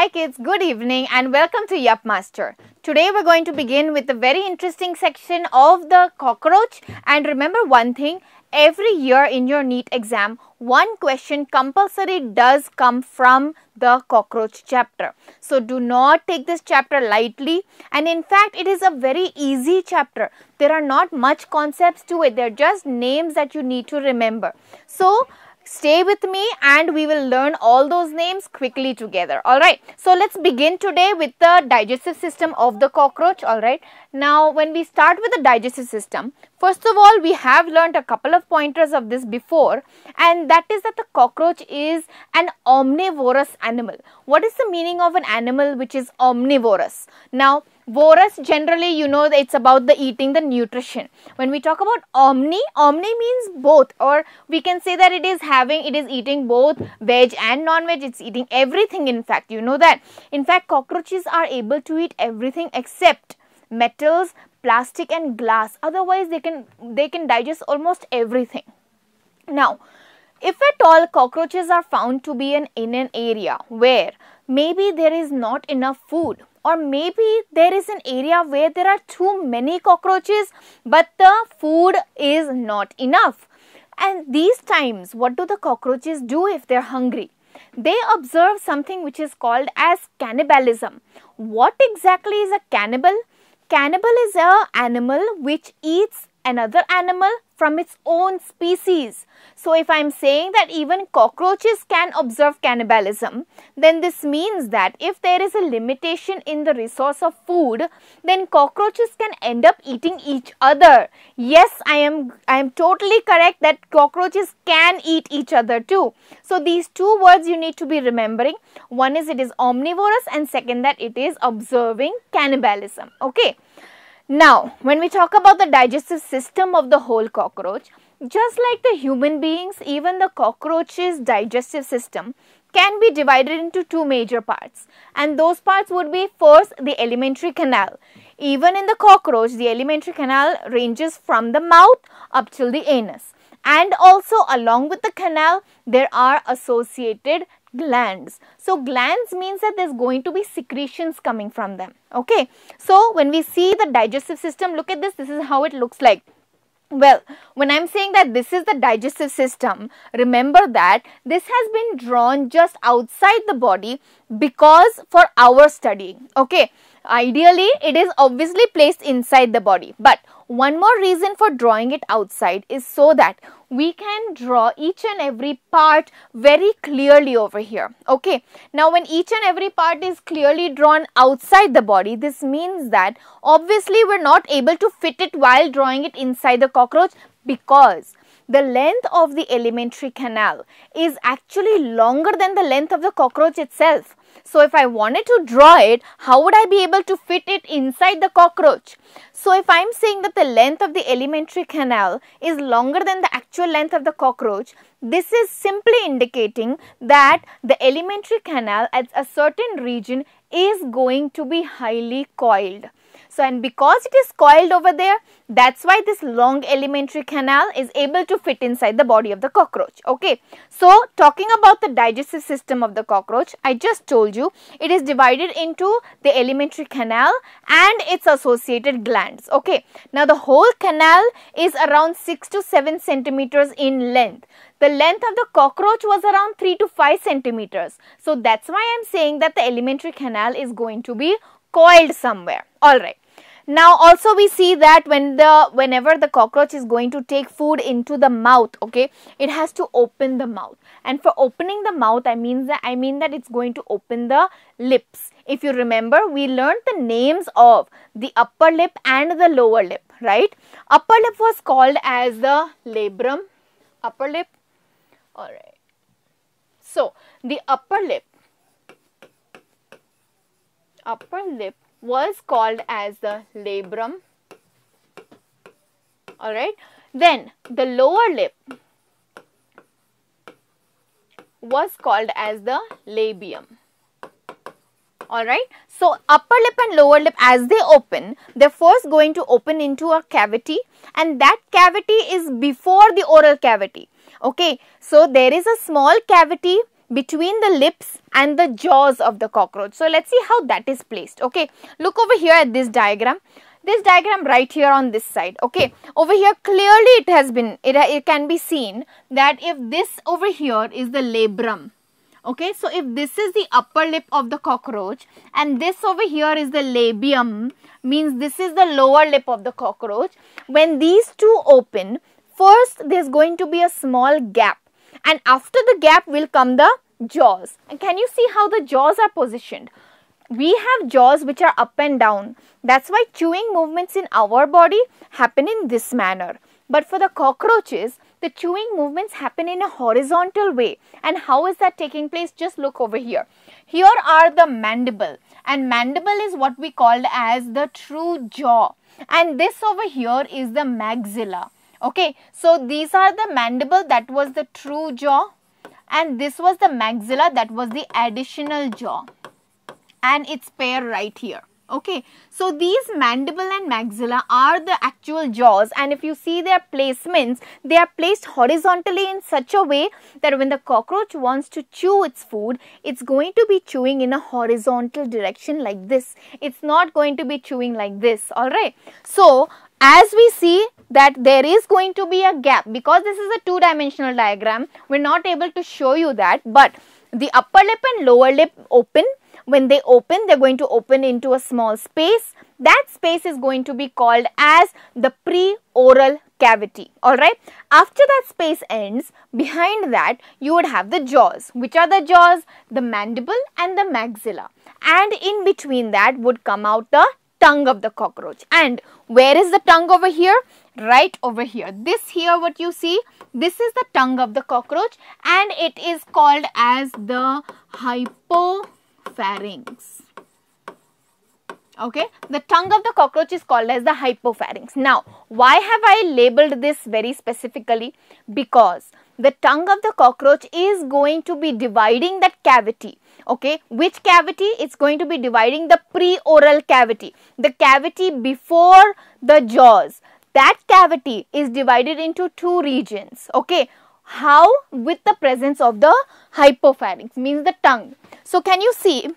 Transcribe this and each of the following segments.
Hi kids, good evening and welcome to Yupp Master. Today we're going to begin with a very interesting section of the cockroach and remember one thing, every year in your NEET exam, one question compulsory does come from the cockroach chapter. So do not take this chapter lightly and in fact it is a very easy chapter. There are not much concepts to it, they're just names that you need to remember. So Stay with me and we will learn all those names quickly together. Alright, so let's begin today with the digestive system of the cockroach. Alright, now when we start with the digestive system, first of all we have learned a couple of pointers of this before and that is that the cockroach is an omnivorous animal. What is the meaning of an animal which is omnivorous? Now Vorous generally you know it's about the eating the nutrition. When we talk about omni, omni means both or we can say that it is having it is eating both veg and non-veg it's eating everything in fact you know that. In fact cockroaches are able to eat everything except metals, plastic and glass otherwise they can they can digest almost everything. Now if at all cockroaches are found to be in an area where maybe there is not enough food or maybe there is an area where there are too many cockroaches but the food is not enough. And these times what do the cockroaches do if they're hungry? They observe something which is called as cannibalism. What exactly is a cannibal? Cannibal is a animal which eats another animal from its own species. So if I am saying that even cockroaches can observe cannibalism, then this means that if there is a limitation in the resource of food, then cockroaches can end up eating each other. Yes, I am I am totally correct that cockroaches can eat each other too. So these two words you need to be remembering. One is it is omnivorous and second that it is observing cannibalism. Okay. Now, when we talk about the digestive system of the whole cockroach, just like the human beings, even the cockroach's digestive system can be divided into two major parts. And those parts would be first the alimentary canal. Even in the cockroach, the alimentary canal ranges from the mouth up till the anus. And also along with the canal, there are associated glands. So glands means that there's going to be secretions coming from them. Okay. So when we see the digestive system, look at this. This is how it looks like. Well, when I'm saying that this is the digestive system, remember that this has been drawn just outside the body because for our studying. Okay. Ideally, it is obviously placed inside the body. But one more reason for drawing it outside is so that we can draw each and every part very clearly over here. Okay. Now, when each and every part is clearly drawn outside the body, this means that obviously we're not able to fit it while drawing it inside the cockroach because the length of the alimentary canal is actually longer than the length of the cockroach itself. So if I wanted to draw it, how would I be able to fit it inside the cockroach? So if I'm saying that the length of the alimentary canal is longer than the actual length of the cockroach, this is simply indicating that the alimentary canal at a certain region is going to be highly coiled. So, and because it is coiled over there, that's why this long alimentary canal is able to fit inside the body of the cockroach. Okay. So, talking about the digestive system of the cockroach, I just told you it is divided into the alimentary canal and its associated glands. Okay. Now, the whole canal is around 6 to 7 centimeters in length the length of the cockroach was around 3 to 5 centimeters. So that's why I'm saying that the alimentary canal is going to be coiled somewhere. Alright. Now also we see that when the whenever the cockroach is going to take food into the mouth, okay, it has to open the mouth. And for opening the mouth, I mean that I mean that it's going to open the lips. If you remember, we learned the names of the upper lip and the lower lip, right? Upper lip was called as the labrum, upper lip. All right. So the upper lip, upper lip was called as the labrum. Alright. Then the lower lip was called as the labium. Alright. So upper lip and lower lip as they open, they're first going to open into a cavity and that cavity is before the oral cavity. Okay. So there is a small cavity between the lips and the jaws of the cockroach. So let's see how that is placed. Okay, look over here at this diagram. This diagram right here on this side. Okay, over here clearly it has been, it, it can be seen that if this over here is the labrum, okay so if this is the upper lip of the cockroach and this over here is the labium means this is the lower lip of the cockroach when these two open first there's going to be a small gap and after the gap will come the jaws and can you see how the jaws are positioned we have jaws which are up and down that's why chewing movements in our body happen in this manner but for the cockroaches the chewing movements happen in a horizontal way. And how is that taking place? Just look over here. Here are the mandible and mandible is what we called as the true jaw. And this over here is the maxilla. Okay, so these are the mandible that was the true jaw and this was the maxilla that was the additional jaw and its pair right here. Okay, so these mandible and maxilla are the actual jaws and if you see their placements, they are placed horizontally in such a way that when the cockroach wants to chew its food, it's going to be chewing in a horizontal direction like this. It's not going to be chewing like this, alright. So, as we see that there is going to be a gap because this is a two-dimensional diagram, we're not able to show you that but the upper lip and lower lip open when they open, they're going to open into a small space. That space is going to be called as the pre-oral cavity. Alright. After that space ends, behind that you would have the jaws. Which are the jaws? The mandible and the maxilla. And in between that would come out the tongue of the cockroach. And where is the tongue over here? Right over here. This here what you see, this is the tongue of the cockroach and it is called as the hypopharynx. Okay, the tongue of the cockroach is called as the hypopharynx. Now, why have I labeled this very specifically? Because the tongue of the cockroach is going to be dividing that cavity. Okay, which cavity? It's going to be dividing the pre-oral cavity, the cavity before the jaws. That cavity is divided into two regions. Okay, how? With the presence of the hypopharynx, means the tongue. So, can you see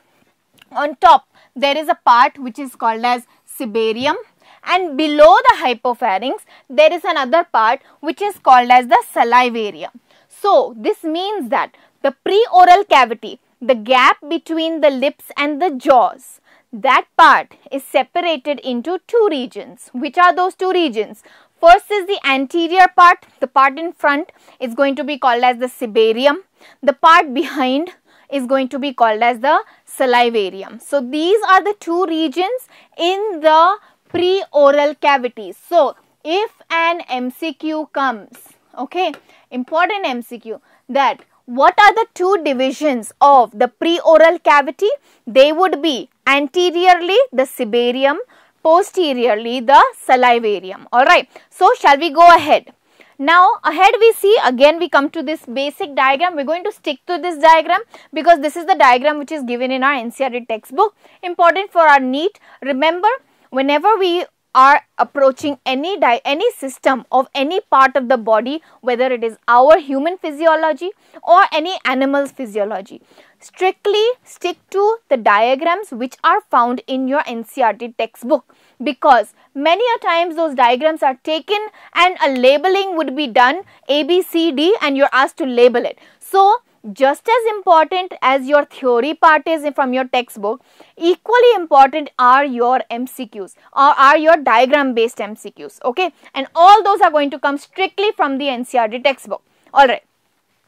on top there is a part which is called as cibarium and below the hypopharynx there is another part which is called as the salivarium. So, this means that the preoral cavity, the gap between the lips and the jaws, that part is separated into two regions. Which are those two regions? First is the anterior part, the part in front is going to be called as the cibarium. The part behind is going to be called as the salivarium. So, these are the two regions in the pre-oral cavity. So, if an MCQ comes, okay, important MCQ that what are the two divisions of the pre-oral cavity? They would be anteriorly the cibarium posteriorly the salivarium. Alright. So, shall we go ahead? Now, ahead we see again we come to this basic diagram. We're going to stick to this diagram because this is the diagram which is given in our NCERT textbook. Important for our NEET. Remember, whenever we are approaching any any system of any part of the body whether it is our human physiology or any animal's physiology strictly stick to the diagrams which are found in your NCERT textbook because many a times those diagrams are taken and a labeling would be done A, B, C, D and you're asked to label it. So, just as important as your theory part is from your textbook, equally important are your MCQs or are your diagram based MCQs. Okay, and all those are going to come strictly from the NCERT textbook. Alright,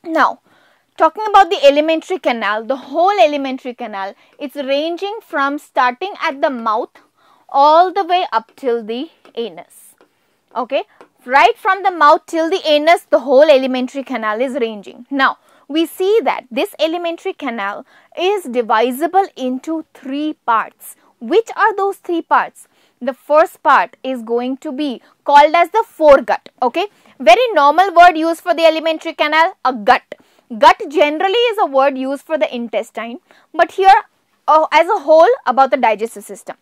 now talking about the alimentary canal, the whole alimentary canal, it's ranging from starting at the mouth all the way up till the anus. Okay, right from the mouth till the anus, the whole alimentary canal is ranging. Now, we see that this alimentary canal is divisible into three parts. Which are those three parts? The first part is going to be called as the foregut. Okay, very normal word used for the alimentary canal, a gut Gut generally is a word used for the intestine, but here uh, as a whole about the digestive system.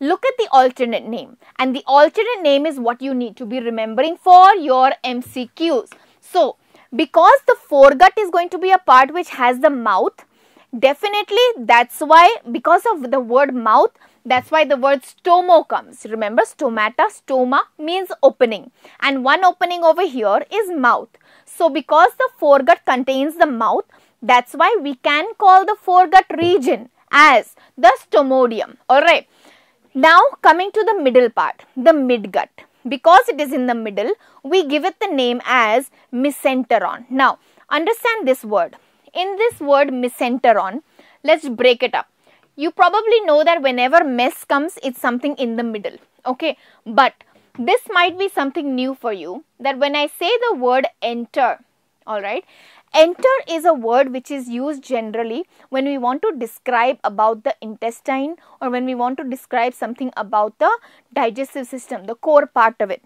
Look at the alternate name and the alternate name is what you need to be remembering for your MCQs. So, because the foregut is going to be a part which has the mouth definitely that's why because of the word mouth that's why the word stomo comes. Remember stomata stoma means opening. And one opening over here is mouth. So because the foregut contains the mouth that's why we can call the foregut region as the stomodeum. Alright. Now coming to the middle part the midgut because it is in the middle we give it the name as mesenteron now understand this word in this word mesenteron, let's break it up. You probably know that whenever mess comes, it's something in the middle. Okay, but this might be something new for you that when I say the word enter, all right, enter is a word which is used generally when we want to describe about the intestine or when we want to describe something about the digestive system, the core part of it.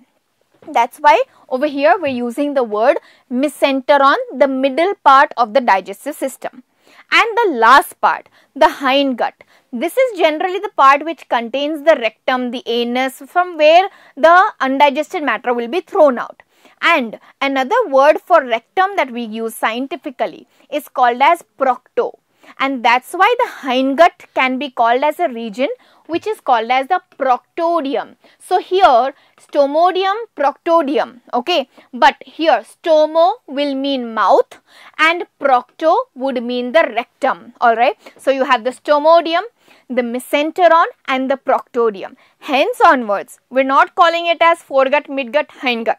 That's why over here we're using the word mesenteron, the middle part of the digestive system. And the last part, the hindgut. This is generally the part which contains the rectum, the anus, from where the undigested matter will be thrown out. And another word for rectum that we use scientifically is called as procto. And that's why the hindgut can be called as a region which is called as the proctodeum. So here stomodeum, proctodeum, okay. But here stomo will mean mouth and procto would mean the rectum, alright. So you have the stomodeum, the mesenteron and the proctodeum. Hence onwards, we're not calling it as foregut, midgut, hindgut.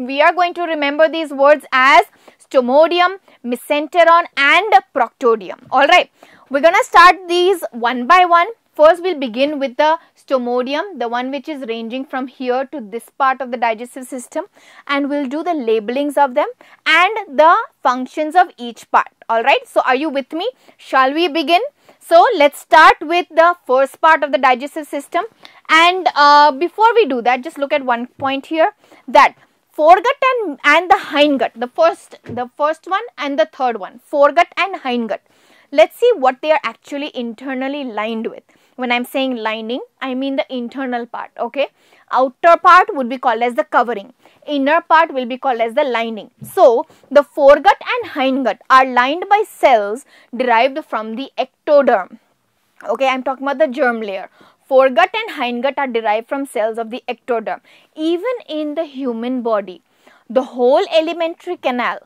We are going to remember these words as stomodeum, mesenteron and proctodeum. Alright, we're going to start these one by one. First, we'll begin with the stomodeum, the one which is ranging from here to this part of the digestive system and we'll do the labelings of them and the functions of each part. Alright, so are you with me? Shall we begin? So, let's start with the first part of the digestive system and uh, before we do that, just look at one point here that foregut and, and the hindgut, the first, the first one and the third one, foregut and hindgut. Let's see what they are actually internally lined with. When I'm saying lining, I mean the internal part, okay? Outer part would be called as the covering. Inner part will be called as the lining. So, the foregut and hindgut are lined by cells derived from the ectoderm. Okay, I'm talking about the germ layer. Foregut and hindgut are derived from cells of the ectoderm. Even in the human body, the whole alimentary canal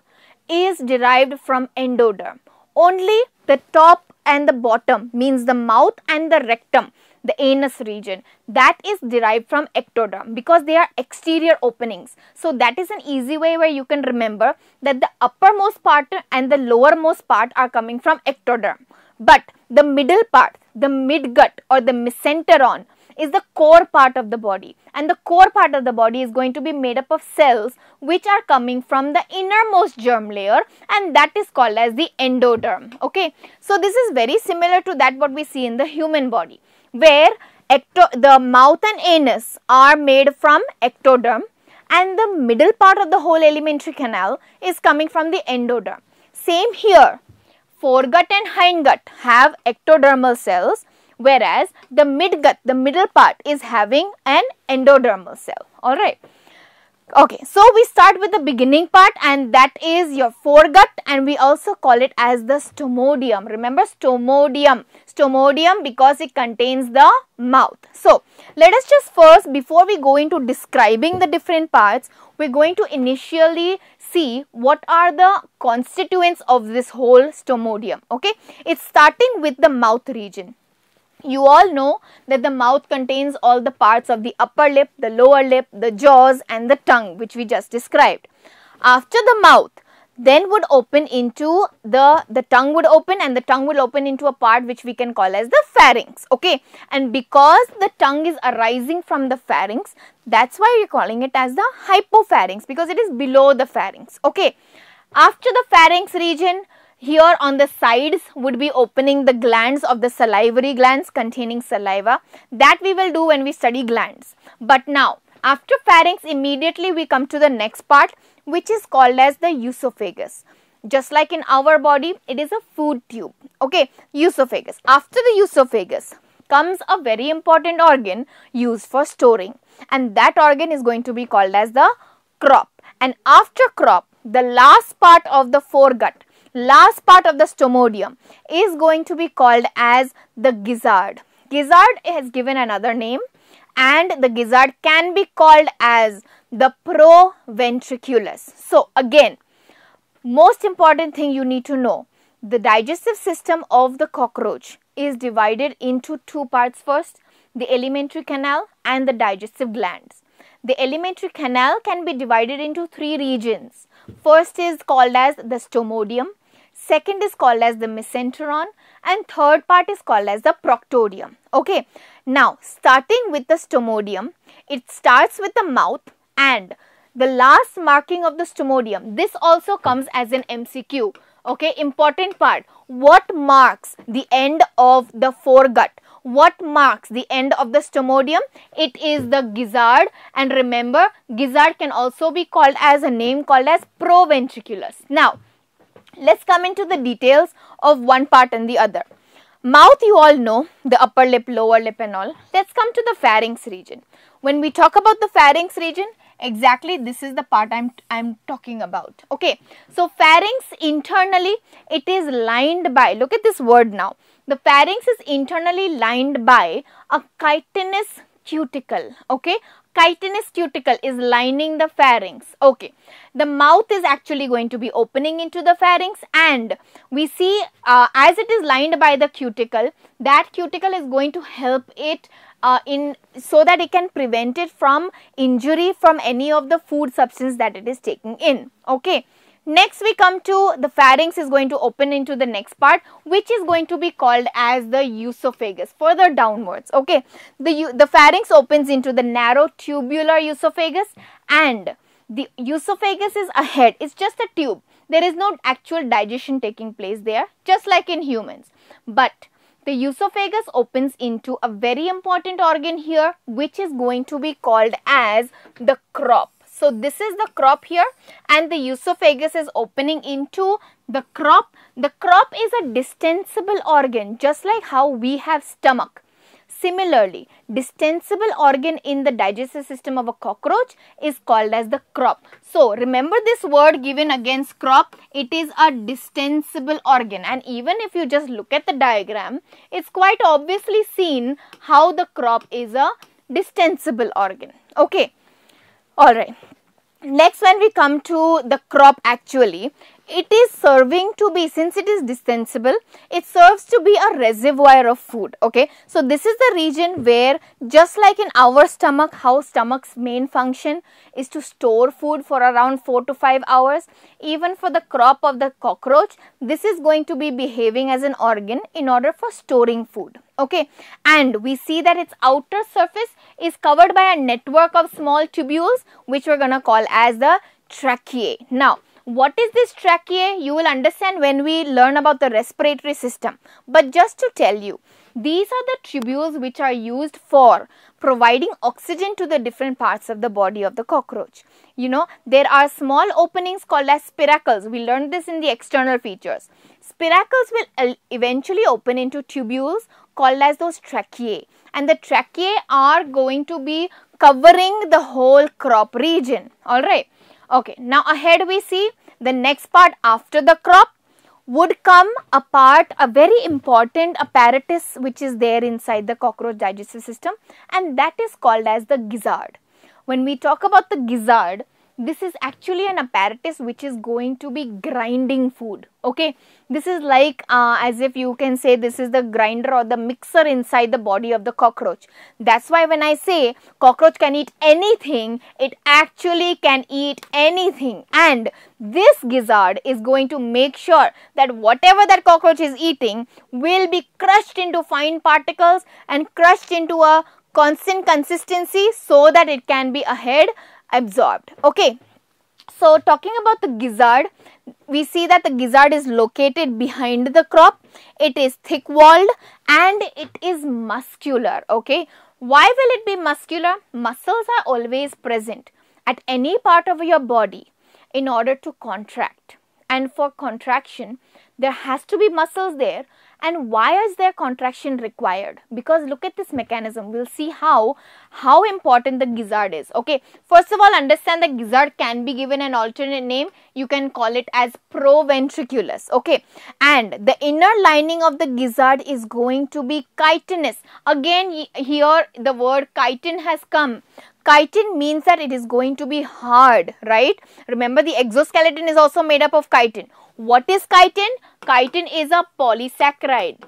is derived from endoderm. Only the top and the bottom means the mouth and the rectum the anus region that is derived from ectoderm because they are exterior openings so that is an easy way where you can remember that the uppermost part and the lowermost part are coming from ectoderm but the middle part the midgut or the mesenteron is the core part of the body. And the core part of the body is going to be made up of cells which are coming from the innermost germ layer and that is called as the endoderm. Okay? So this is very similar to that what we see in the human body where ecto the mouth and anus are made from ectoderm and the middle part of the whole alimentary canal is coming from the endoderm. Same here foregut and hindgut have ectodermal cells whereas the midgut, the middle part is having an endodermal cell. Alright. Okay, so we start with the beginning part and that is your foregut and we also call it as the stomodeum. Remember stomodeum, stomodeum because it contains the mouth. So, let us just first before we go into describing the different parts, we are going to initially see what are the constituents of this whole stomodeum. Okay, it's starting with the mouth region. You all know that the mouth contains all the parts of the upper lip, the lower lip, the jaws and the tongue which we just described. After the mouth, then would open into the the tongue would open and the tongue will open into a part which we can call as the pharynx okay and because the tongue is arising from the pharynx that's why we're calling it as the hypopharynx because it is below the pharynx okay after the pharynx region here on the sides would be opening the glands of the salivary glands containing saliva. That we will do when we study glands. But now, after pharynx, immediately we come to the next part which is called as the esophagus. Just like in our body, it is a food tube. Okay, esophagus. After the esophagus comes a very important organ used for storing and that organ is going to be called as the crop. And after crop, the last part of the foregut, last part of the stomodeum is going to be called as the gizzard. Gizzard has given another name and the gizzard can be called as the proventriculus. So again, most important thing you need to know, the digestive system of the cockroach is divided into two parts first, the alimentary canal and the digestive glands. The alimentary canal can be divided into three regions. First is called as the stomodeum, second is called as the mesenteron and third part is called as the proctodeum. Okay. Now, starting with the stomodeum, it starts with the mouth and the last marking of the stomodeum. This also comes as an MCQ. Okay, important part. What marks the end of the foregut? What marks the end of the stomodeum? It is the gizzard and remember gizzard can also be called as a name called as proventriculus. Now, let's come into the details of one part and the other. Mouth you all know, the upper lip, lower lip and all. Let's come to the pharynx region. When we talk about the pharynx region, exactly this is the part I'm, I'm talking about. Okay, so pharynx internally, it is lined by, look at this word now. The pharynx is internally lined by a chitinous cuticle. Okay, chitinous cuticle is lining the pharynx. Okay, the mouth is actually going to be opening into the pharynx and we see uh, as it is lined by the cuticle, that cuticle is going to help it uh, in so that it can prevent it from injury from any of the food substance that it is taking in. Okay. Next we come to the pharynx is going to open into the next part which is going to be called as the esophagus further downwards okay the the pharynx opens into the narrow tubular esophagus and the esophagus is ahead it's just a tube there is no actual digestion taking place there just like in humans but the esophagus opens into a very important organ here which is going to be called as the crop so this is the crop here and the esophagus is opening into the crop. The crop is a distensible organ just like how we have stomach. Similarly, distensible organ in the digestive system of a cockroach is called as the crop. So, remember this word given against crop, it is a distensible organ and even if you just look at the diagram, it's quite obviously seen how the crop is a distensible organ. Okay. Alright. Next when we come to the crop actually, it is serving to be since it is distensible it serves to be a reservoir of food okay? So this is the region where just like in our stomach how stomach's main function is to store food for around 4 to 5 hours. Even for the crop of the cockroach this is going to be behaving as an organ in order for storing food okay and we see that its outer surface is covered by a network of small tubules which we're to call as the tracheae now what is this tracheae? You will understand when we learn about the respiratory system. But just to tell you, these are the tubules which are used for providing oxygen to the different parts of the body of the cockroach. You know, there are small openings called as spiracles. We learned this in the external features. Spiracles will uh, eventually open into tubules called as those tracheae. And the tracheae are going to be covering the whole crop region. Alright. Okay, now ahead we see the next part after the crop would come a part, a very important apparatus which is there inside the cockroach digestive system and that is called as the gizzard. When we talk about the gizzard, this is actually an apparatus which is going to be grinding food okay? This is like uh, as if you can say this is the grinder or the mixer inside the body of the cockroach. That's why when i say cockroach can eat anything it actually can eat anything. And this gizzard is going to make sure that whatever that cockroach is eating will be crushed into fine particles and crushed into a constant consistency so that it can be ahead absorbed. Okay. So talking about the gizzard, we see that the gizzard is located behind the crop. It is thick walled and it is muscular. Okay. Why will it be muscular? Muscles are always present at any part of your body in order to contract. And for contraction, there has to be muscles there. And why is there contraction required? Because look at this mechanism. We'll see how how important the gizzard is. Okay. First of all understand that gizzard can be given an alternate name. You can call it as proventriculus. Okay. And the inner lining of the gizzard is going to be chitinous. Again here the word chitin has come. Chitin means that it is going to be hard right? Remember the exoskeleton is also made up of chitin what is chitin? Chitin is a polysaccharide.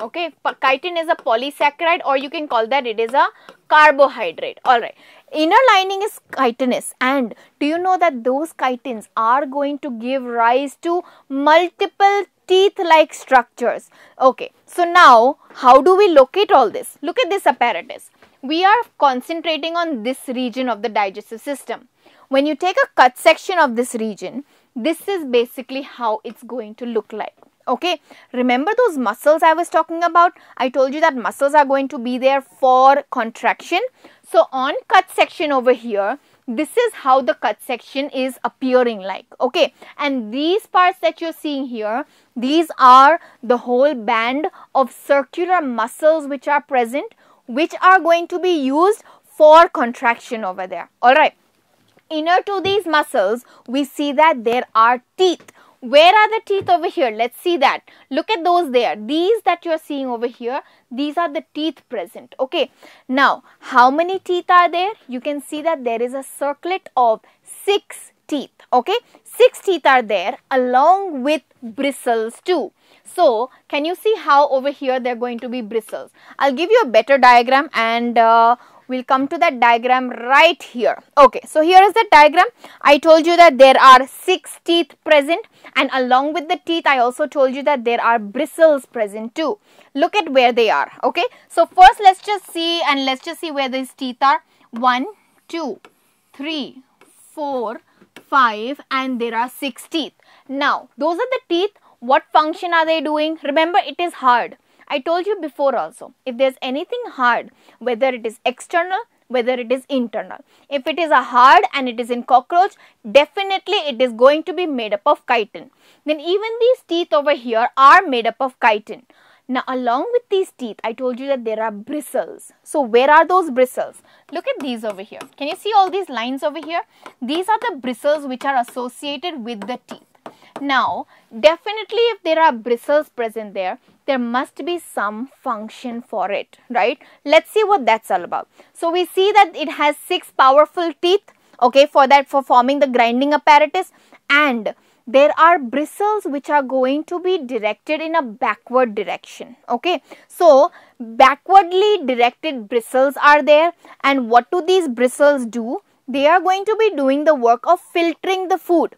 Okay, chitin is a polysaccharide or you can call that it is a carbohydrate. Alright, inner lining is chitinous and do you know that those chitins are going to give rise to multiple teeth like structures. Okay, so now how do we locate all this? Look at this apparatus. We are concentrating on this region of the digestive system. When you take a cut section of this region, this is basically how it's going to look like. Okay, remember those muscles I was talking about? I told you that muscles are going to be there for contraction. So on cut section over here, this is how the cut section is appearing like okay and these parts that you're seeing here these are the whole band of circular muscles which are present which are going to be used for contraction over there all right inner to these muscles, we see that there are teeth. Where are the teeth over here? Let's see that. Look at those there. These that you're seeing over here, these are the teeth present. Okay. Now, how many teeth are there? You can see that there is a circlet of six teeth. Okay. Six teeth are there along with bristles too. So, can you see how over here they're going to be bristles? I'll give you a better diagram and uh, we'll come to that diagram right here. Okay, so here is the diagram. I told you that there are six teeth present and along with the teeth, I also told you that there are bristles present too. Look at where they are. Okay, so first let's just see and let's just see where these teeth are. One, two, three, four, five, and there are six teeth. Now, those are the teeth. What function are they doing? Remember, it is hard I told you before also, if there's anything hard, whether it is external, whether it is internal. If it is a hard and it is in cockroach, definitely it is going to be made up of chitin. Then even these teeth over here are made up of chitin. Now along with these teeth, I told you that there are bristles. So where are those bristles? Look at these over here. Can you see all these lines over here? These are the bristles which are associated with the teeth. Now, definitely if there are bristles present there, there must be some function for it, right? Let's see what that's all about. So, we see that it has six powerful teeth, okay, for that, for forming the grinding apparatus and there are bristles which are going to be directed in a backward direction okay so backwardly directed bristles are there and what do these bristles do they are going to be doing the work of filtering the food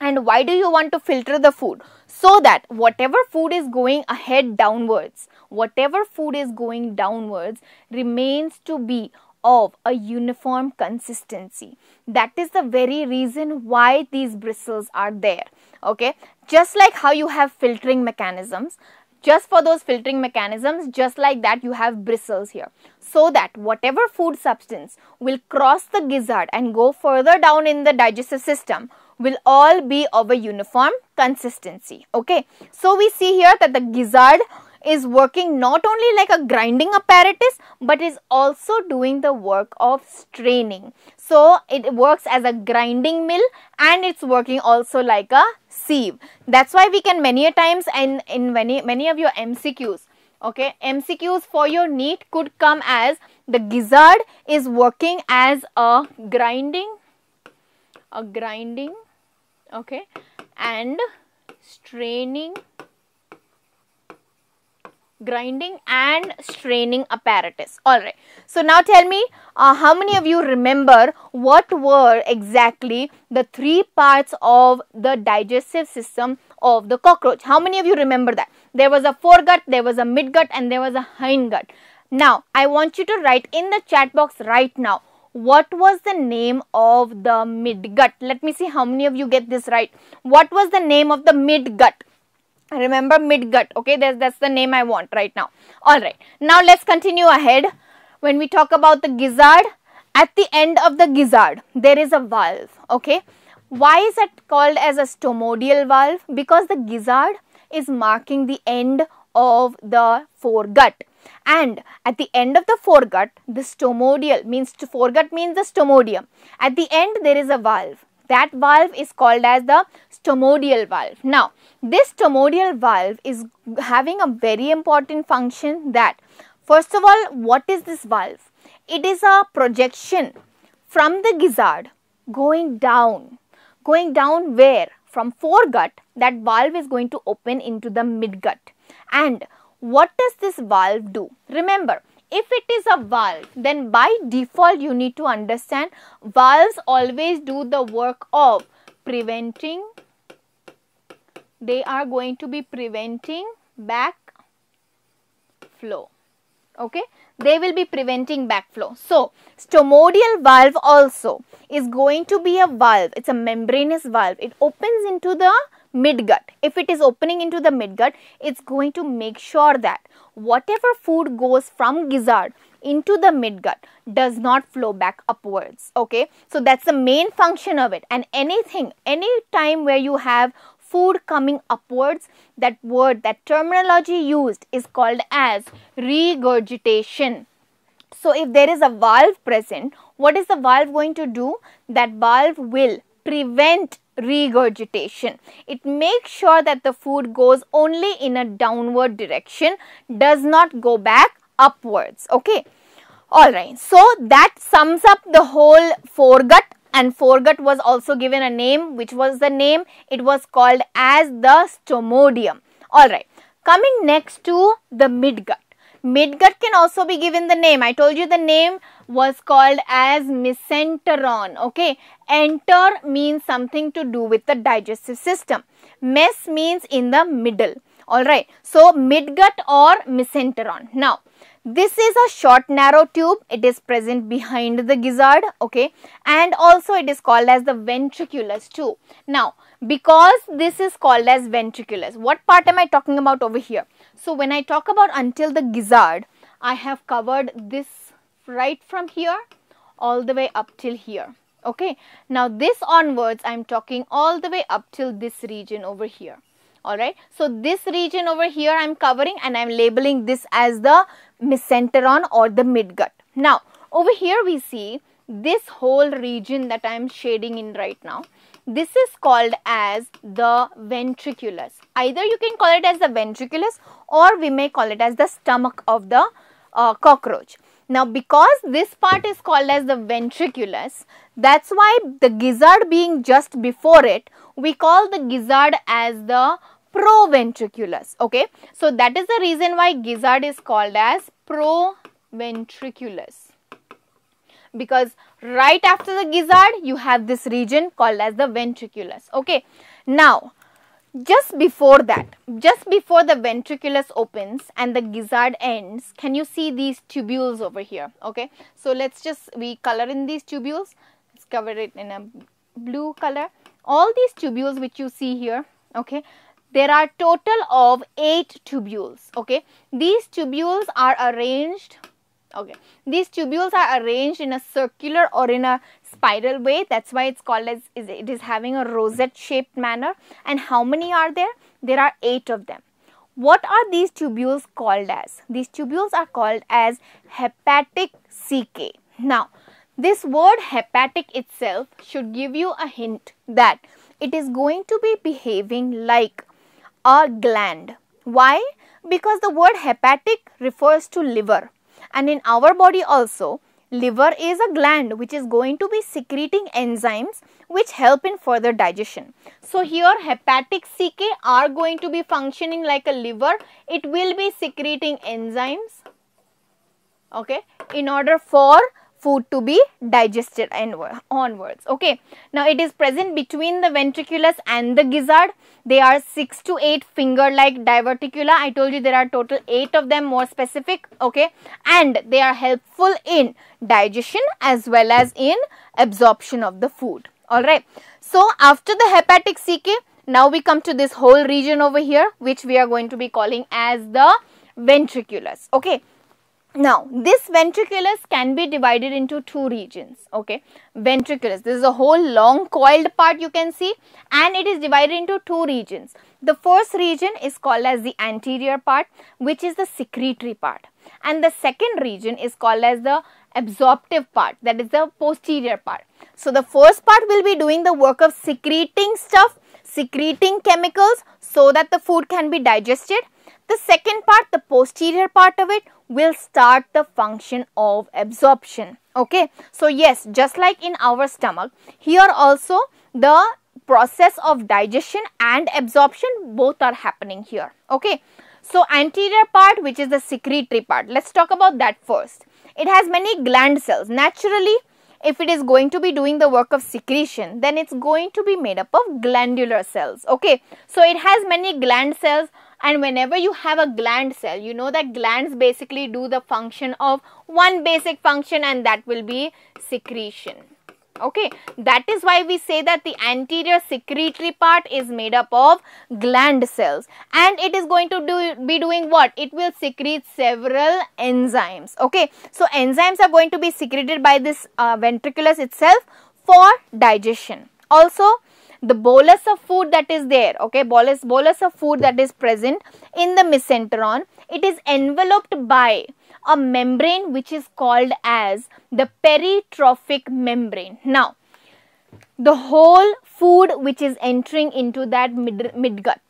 and why do you want to filter the food? So that whatever food is going ahead downwards, whatever food is going downwards remains to be of a uniform consistency. That is the very reason why these bristles are there. Okay, just like how you have filtering mechanisms, just for those filtering mechanisms, just like that you have bristles here. So that whatever food substance will cross the gizzard and go further down in the digestive system will all be of a uniform consistency. Okay. So we see here that the gizzard is working not only like a grinding apparatus but is also doing the work of straining. So it works as a grinding mill and it's working also like a sieve. That's why we can many a times and in many many of your MCQs okay MCQs for your NEET could come as the gizzard is working as a grinding a grinding okay. And straining grinding and straining apparatus. All right. So now tell me uh, how many of you remember what were exactly the three parts of the digestive system of the cockroach? How many of you remember that? There was a foregut there was a midgut and there was a hindgut. Now i want you to write in the chat box right now what was the name of the midgut? Let me see how many of you get this right. What was the name of the midgut? Remember midgut, okay? That's, that's the name I want right now. Alright, now let's continue ahead. When we talk about the gizzard, at the end of the gizzard, there is a valve, okay? Why is it called as a stomodeal valve? Because the gizzard is marking the end of the foregut and at the end of the foregut the stomodeal means to foregut means the stomodeum. At the end there is a valve. That valve is called as the stomodeal valve. Now this stomodeal valve is having a very important function that first of all what is this valve? It is a projection from the gizzard going down going down where? From foregut that valve is going to open into the midgut. And what does this valve do? Remember, if it is a valve, then by default you need to understand valves always do the work of preventing, they are going to be preventing back flow. Okay, they will be preventing backflow. So, stomodeal valve also is going to be a valve. It's a membranous valve. It opens into the midgut. If it is opening into the midgut, it's going to make sure that whatever food goes from gizzard into the midgut does not flow back upwards. Okay, so that's the main function of it. And anything, any time where you have food coming upwards, that word, that terminology used is called as regurgitation. So if there is a valve present, what is the valve going to do? That valve will prevent regurgitation. It makes sure that the food goes only in a downward direction, does not go back upwards. Okay. Alright. So that sums up the whole foregut and foregut was also given a name which was the name it was called as the stomodeum. Alright. Coming next to the midgut. Midgut can also be given the name. I told you the name was called as mesenteron. Okay. Enter means something to do with the digestive system. Mes means in the middle. Alright. So, midgut or mesenteron. Now, this is a short narrow tube. It is present behind the gizzard. Okay. And also it is called as the ventriculus too. Now, because this is called as ventriculus, what part am I talking about over here? So when I talk about until the gizzard, I have covered this right from here all the way up till here. Okay. Now this onwards, I am talking all the way up till this region over here. Alright. So this region over here I am covering and I am labeling this as the mesenteron or the midgut. Now over here we see this whole region that I am shading in right now. This is called as the ventriculus. Either you can call it as the ventriculus or we may call it as the stomach of the uh, cockroach. Now because this part is called as the ventriculus, that's why the gizzard being just before it, we call the gizzard as the proventriculus. Okay. So that is the reason why gizzard is called as proventriculus. Because right after the gizzard, you have this region called as the ventriculus. Okay. Now, just before that, just before the ventriculus opens and the gizzard ends, can you see these tubules over here? Okay, so let's just, we color in these tubules, let's cover it in a blue color. All these tubules which you see here, okay, there are total of 8 tubules, okay. These tubules are arranged, okay, these tubules are arranged in a circular or in a spiral way. That's why it's called as it is having a rosette shaped manner. And how many are there? There are eight of them. What are these tubules called as? These tubules are called as hepatic caeca. now this word hepatic itself should give you a hint that it is going to be behaving like a gland. Why? Because the word hepatic refers to liver and in our body also Liver is a gland which is going to be secreting enzymes which help in further digestion. So here hepatic caeca are going to be functioning like a liver. It will be secreting enzymes okay in order for food to be digested and onwards. Okay. Now it is present between the ventriculus and the gizzard. They are 6 to 8 finger like diverticula. I told you there are total 8 of them more specific. Okay. And they are helpful in digestion as well as in absorption of the food. All right. So after the hepatic caeca now we come to this whole region over here which we are going to be calling as the ventriculus. Okay now, this ventriculus can be divided into two regions, okay. Ventriculus, this is a whole long coiled part you can see and it is divided into two regions. The first region is called as the anterior part which is the secretory part and the second region is called as the absorptive part that is the posterior part. So, the first part will be doing the work of secreting stuff, secreting chemicals so that the food can be digested. The second part, the posterior part of it will start the function of absorption. Okay? So yes just like in our stomach here also the process of digestion and absorption both are happening here. Okay? So anterior part which is the secretory part let's talk about that first. It has many gland cells. Naturally if it is going to be doing the work of secretion then it's going to be made up of glandular cells. Okay? So it has many gland cells and whenever you have a gland cell you know that glands basically do the function of one basic function and that will be secretion. Okay? That is why we say that the anterior secretory part is made up of gland cells. And it is going to do be doing what? It will secrete several enzymes. Okay? So enzymes are going to be secreted by this uh, ventriculus itself for digestion. Also the bolus of food that is there okay? Bolus bolus of food that is present in the mesenteron it is enveloped by a membrane which is called as the peritrophic membrane. Now the whole food which is entering into that mid, midgut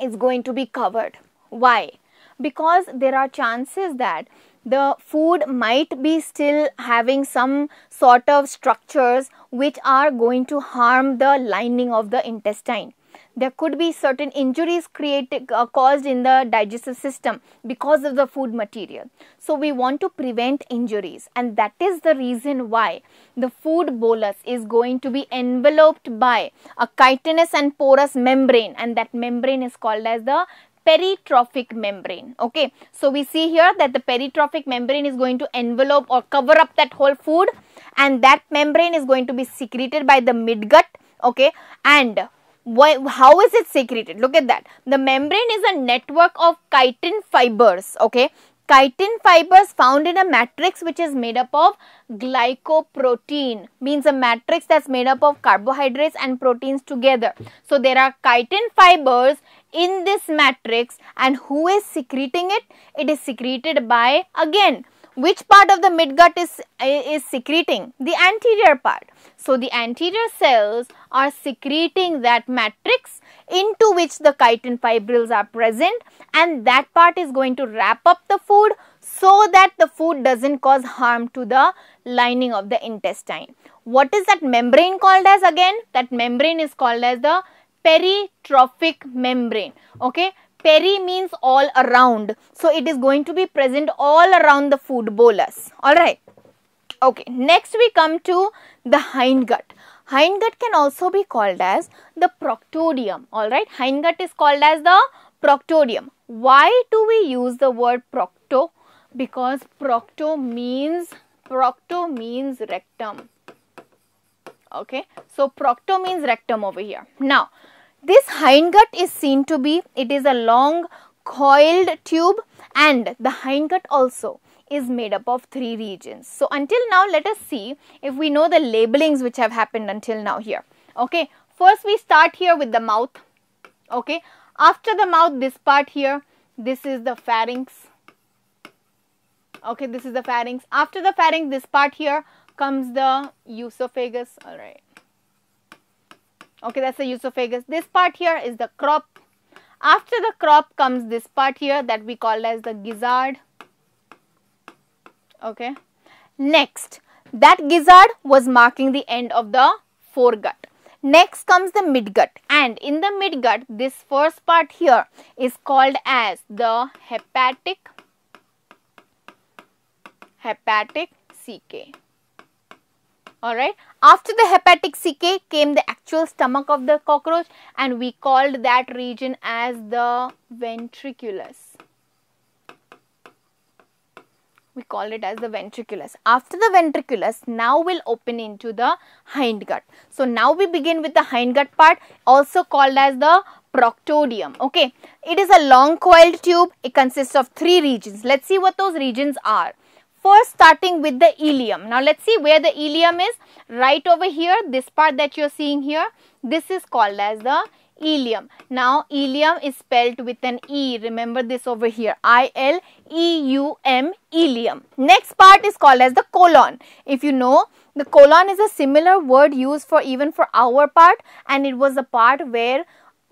is going to be covered. Why? Because there are chances that the food might be still having some sort of structures which are going to harm the lining of the intestine. There could be certain injuries created uh, caused in the digestive system because of the food material. So we want to prevent injuries and that is the reason why the food bolus is going to be enveloped by a chitinous and porous membrane and that membrane is called as the peritrophic membrane. Okay so we see here that the peritrophic membrane is going to envelope or cover up that whole food and that membrane is going to be secreted by the midgut. Okay and why, how is it secreted? Look at that. The membrane is a network of chitin fibers. Okay chitin fibers found in a matrix which is made up of glycoprotein means a matrix that's made up of carbohydrates and proteins together. So there are chitin fibers in this matrix and who is secreting it? It is secreted by again which part of the midgut is, is secreting? The anterior part. So, the anterior cells are secreting that matrix into which the chitin fibrils are present and that part is going to wrap up the food so that the food doesn't cause harm to the lining of the intestine. What is that membrane called as again? That membrane is called as the peritrophic membrane okay? Peri means all around. So it is going to be present all around the food bolus. All right. Okay next we come to the hindgut hindgut can also be called as the proctodeum. All right hindgut is called as the proctodeum. Why do we use the word procto? Because procto means procto means rectum. Okay so procto means rectum over here. Now this hindgut is seen to be, it is a long coiled tube and the hindgut also is made up of three regions. So until now let us see if we know the labelings which have happened until now here. Okay, first we start here with the mouth. Okay, after the mouth this part here, this is the pharynx. Okay, this is the pharynx. After the pharynx this part here comes the esophagus. Alright okay that's the esophagus. This part here is the crop. After the crop comes this part here that we call as the gizzard. Okay. Next that gizzard was marking the end of the foregut. Next comes the midgut. And in the midgut this first part here is called as the hepatic hepatic caeca Alright. After the hepatic caeca came the actual stomach of the cockroach and we called that region as the ventriculus. We call it as the ventriculus. After the ventriculus, now we'll open into the hindgut. So now we begin with the hindgut part also called as the proctodeum. Okay, it is a long coiled tube. It consists of three regions. Let's see what those regions are. First, starting with the ileum. Now, let's see where the ileum is. Right over here, this part that you're seeing here, this is called as the ileum. Now, ileum is spelled with an E. Remember this over here. I-L-E-U-M, ileum. Next part is called as the colon. If you know, the colon is a similar word used for even for our part and it was the part where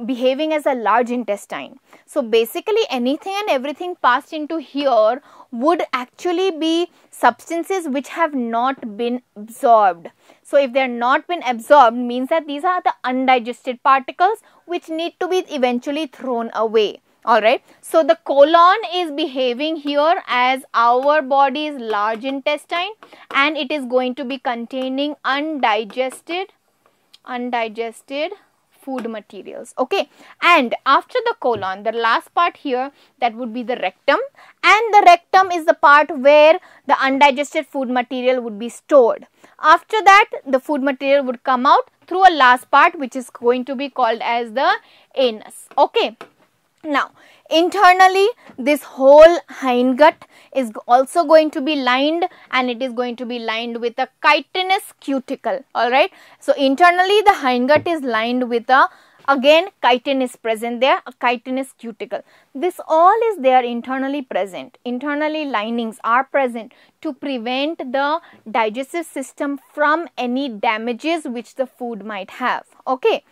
behaving as a large intestine. So basically anything and everything passed into here would actually be substances which have not been absorbed. So if they are not been absorbed means that these are the undigested particles which need to be eventually thrown away. Alright, so the colon is behaving here as our body's large intestine and it is going to be containing undigested, undigested food materials okay? And after the colon the last part here that would be the rectum. And the rectum is the part where the undigested food material would be stored. After that the food material would come out through a last part which is going to be called as the anus okay now internally this whole hindgut is also going to be lined and it is going to be lined with a chitinous cuticle all right? So internally the hindgut is lined with a again chitin is present there a chitinous cuticle. This all is there internally present. Internally linings are present to prevent the digestive system from any damages which the food might have okay?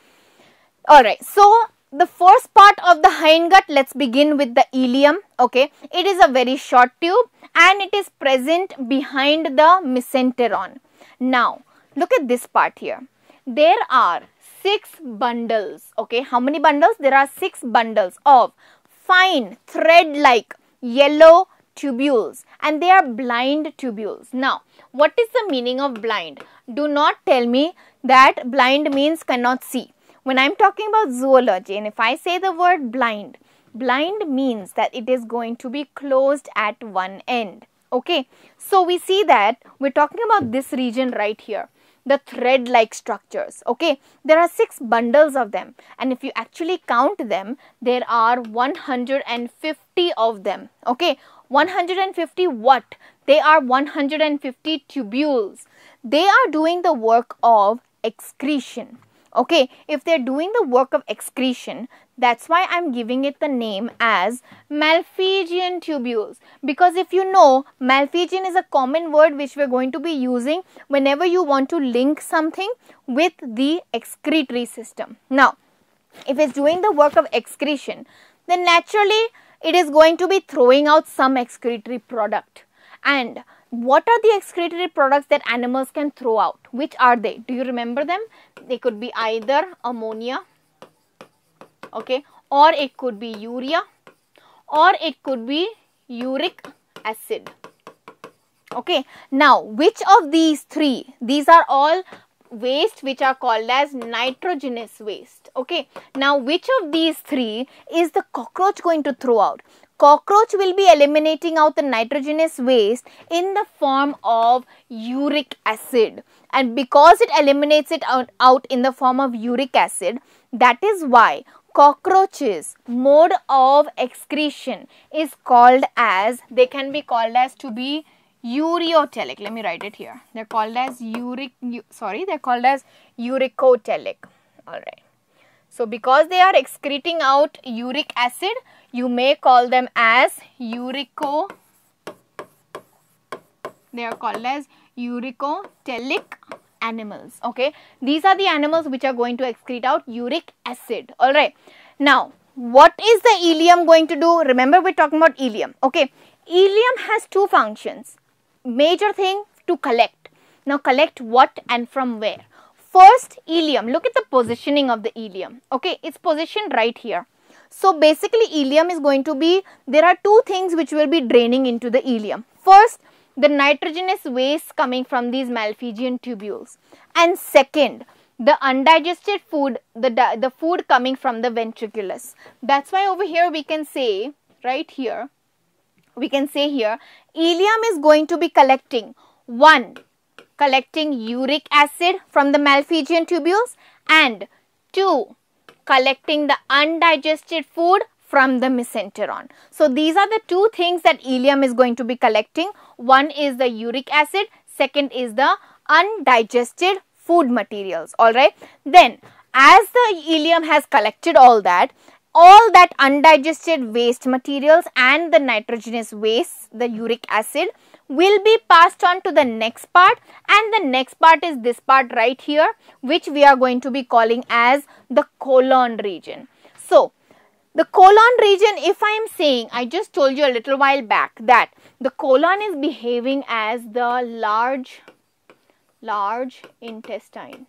All right so the first part of the hindgut let's begin with the ileum okay? It is a very short tube and it is present behind the mesenteron now look at this part here. There are six bundles okay? How many bundles? There are six bundles of fine thread like yellow tubules and they are blind tubules. Now what is the meaning of blind? Do not tell me that blind means cannot see when I'm talking about zoology and if I say the word blind, blind means that it is going to be closed at one end. Okay, so we see that we're talking about this region right here the thread like structures. Okay? There are six bundles of them. And if you actually count them there are 150 of them. Okay? 150 what? They are 150 tubules. They are doing the work of excretion okay if they're doing the work of excretion that's why i'm giving it the name as malphigian tubules. Because if you know malphigian is a common word which we're going to be using whenever you want to link something with the excretory system. Now if it's doing the work of excretion then naturally it is going to be throwing out some excretory product. And what are the excretory products that animals can throw out? Which are they? Do you remember them? They could be either ammonia, okay, or it could be urea, or it could be uric acid. Okay, now which of these three? These are all waste which are called as nitrogenous waste. Okay, now which of these three is the cockroach going to throw out? Cockroach will be eliminating out the nitrogenous waste in the form of uric acid. And because it eliminates it out, out in the form of uric acid that is why cockroaches mode of excretion is called as they can be called as to be ureotelic. Let me write it here. They're called as uric sorry they're called as uricotelic. All right so because they are excreting out uric acid you may call them as urico. They are called as uricotelic animals. Okay. These are the animals which are going to excrete out uric acid. Alright. Now, what is the ileum going to do? Remember we're talking about ileum. Okay. Ileum has two functions. Major thing to collect. Now collect what and from where? First ileum, look at the positioning of the ileum. Okay, it's positioned right here. So basically ileum is going to be, there are two things which will be draining into the ileum. First, the nitrogenous waste coming from these Malphigian tubules. And second, the undigested food, the, the food coming from the ventriculus. That's why over here we can say, right here, we can say here, ileum is going to be collecting one, collecting uric acid from the Malphigian tubules and two, collecting the undigested food from the mesenteron. So these are the two things that ileum is going to be collecting. One is the uric acid, second is the undigested food materials. Alright. Then as the ileum has collected all that, all that undigested waste materials and the nitrogenous waste, the uric acid will be passed on to the next part and the next part is this part right here which we are going to be calling as the colon region. So, the colon region if I am saying, I just told you a little while back that the colon is behaving as the large, large intestine.